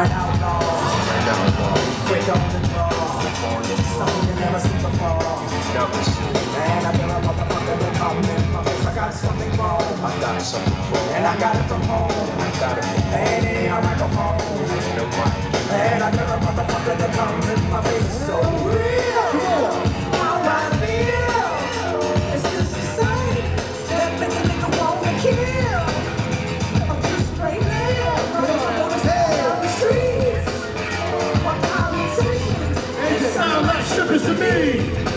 I'm an outlaw. Quick on the draw. Something you never seen before. Man, I feel a motherfucker that come in my face. I got something wrong. I got something for And I got it from home. I got it from And it ain't a microphone. Streets. It to me.